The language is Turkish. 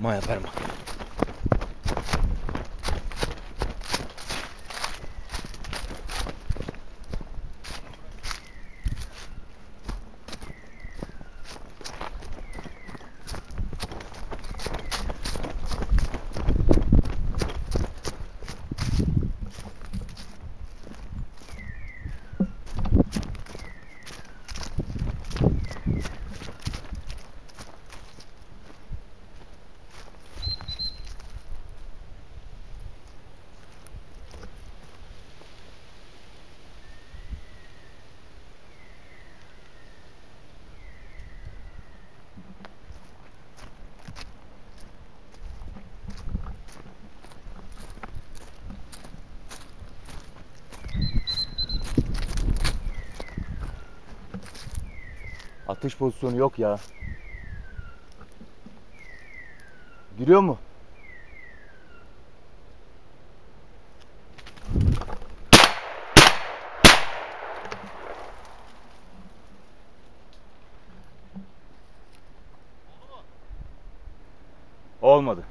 まあやっぱりまあ Atış pozisyonu yok ya. Giriyor mu? Olmadı.